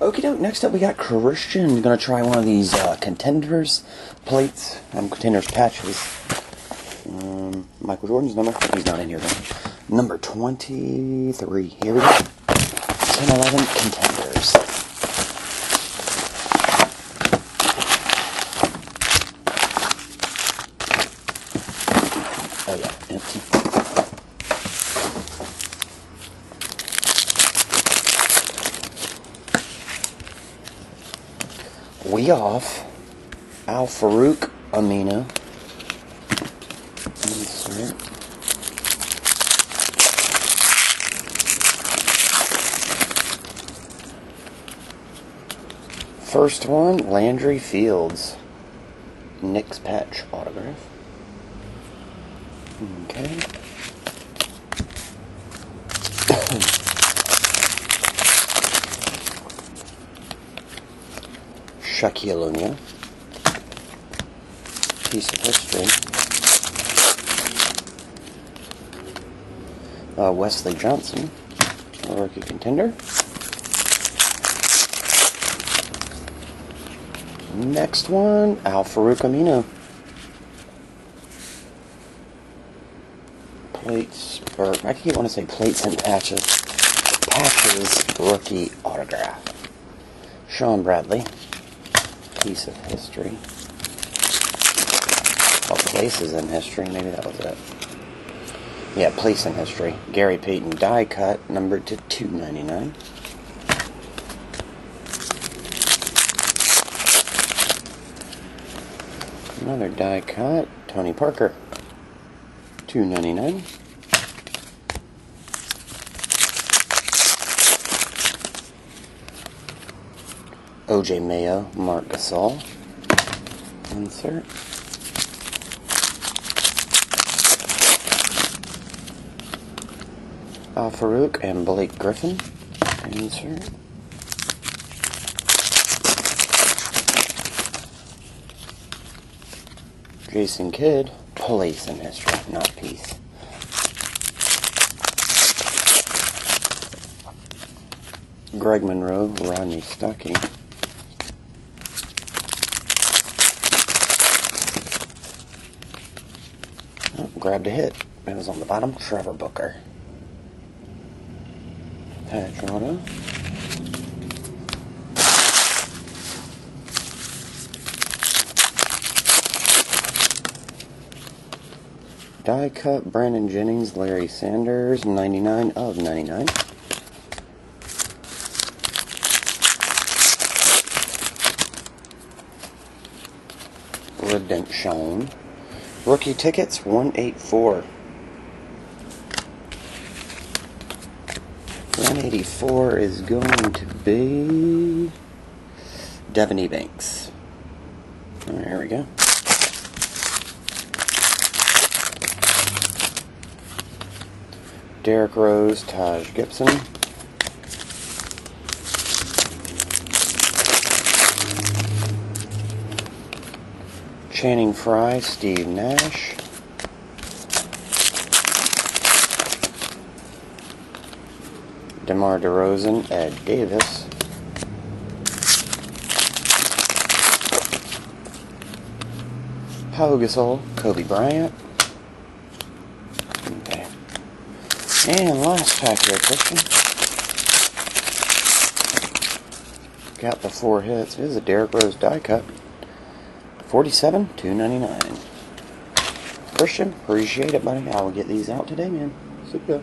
Okie doke, next up we got Christian. Gonna try one of these uh, contenders plates, um, contenders patches. Um, Michael Jordan's number, he's not in here though. Number 23. Here we go. 10 11 contenders. Oh yeah, empty. We off Al-Farouq. Insert. First one, Landry Fields. Knicks patch autograph. Okay. Shaquille O'Neal. Piece of history. Uh, Wesley Johnson, a rookie contender. Next one, Al-Farouq Aminu. Plates, or I keep want to say plates and patches. Patches rookie autograph. Shawn Bradley. Piece of history. Well, places in history. Maybe that was it. Yeah, place in history. Gary Payton die cut, numbered to 299. Another die cut, Tony Parker, 299. OJ Mayo, Marc Gasol. Insert. Al-Farouq and Blake Griffin. Insert. Jason Kidd, Place in History, not Peace. Greg Monroe, Rodney Stuckey. Grabbed a hit. It was on the bottom. Trevor Booker. Auto. Die cut Brandon Jennings, Larry Sanders, 99 of 99. Redemption. Rookie tickets, 184. 184 is going to be Devin E. Banks. There we go. Derrick Rose, Taj Gibson. Channing Frye, Steve Nash. DeMar DeRozan, Ed Davis. Pau Gasol, Kobe Bryant. Okay. And last pack here, Christian. Got the four hits. Is a Derrick Rose die cut. 47 299 Christian, appreciate it, buddy. I will get these out today, man. Super.